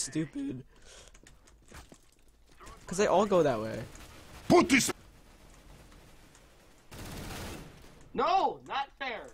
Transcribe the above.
stupid. Cause they all go that way. Put this. No, not fair.